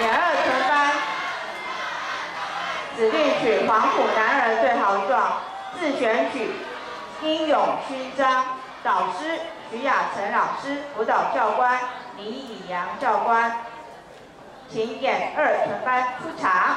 演二全班指定曲《黄埔男儿最豪壮》，自选曲《英勇勋章》，导师徐亚成老师，辅导教官李以阳教官，请演二全班出场。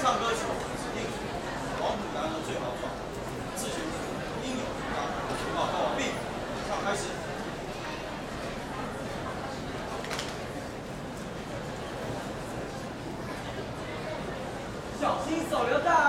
唱歌曲我们是硬，王母娘最好的自选，应有。报告完毕，演开始。小心手榴弹。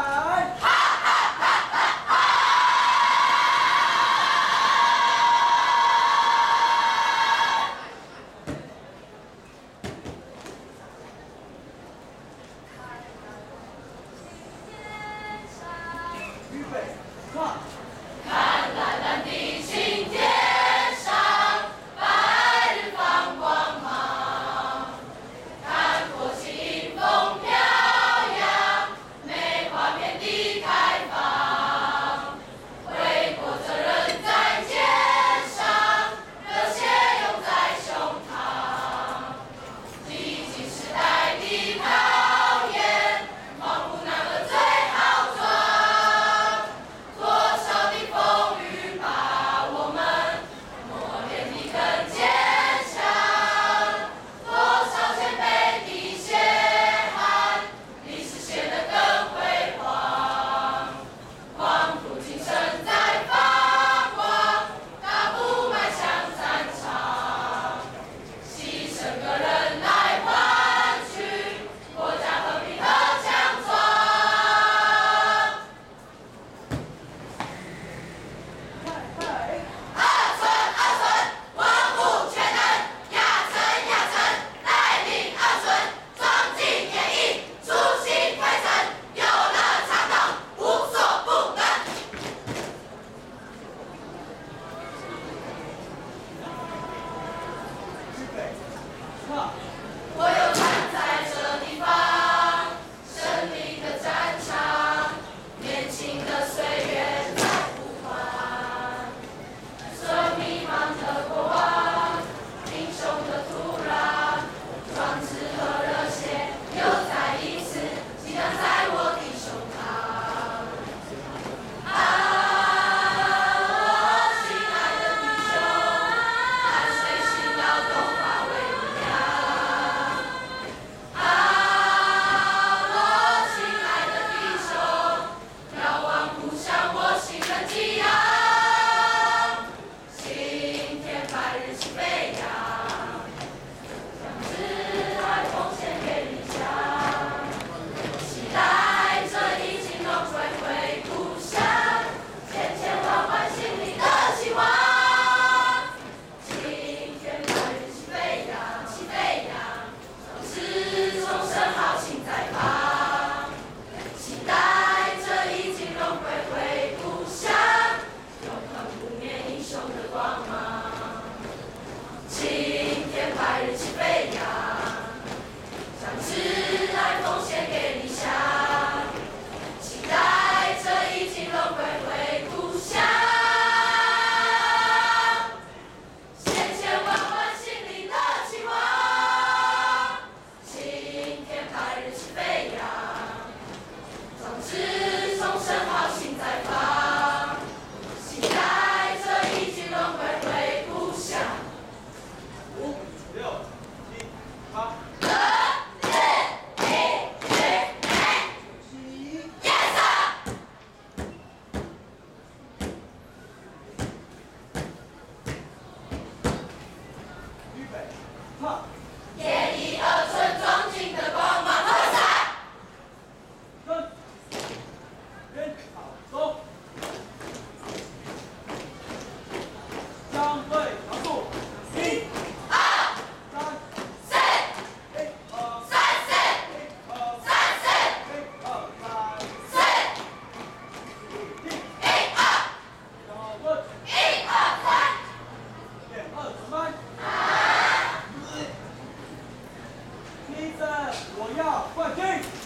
我要冠军。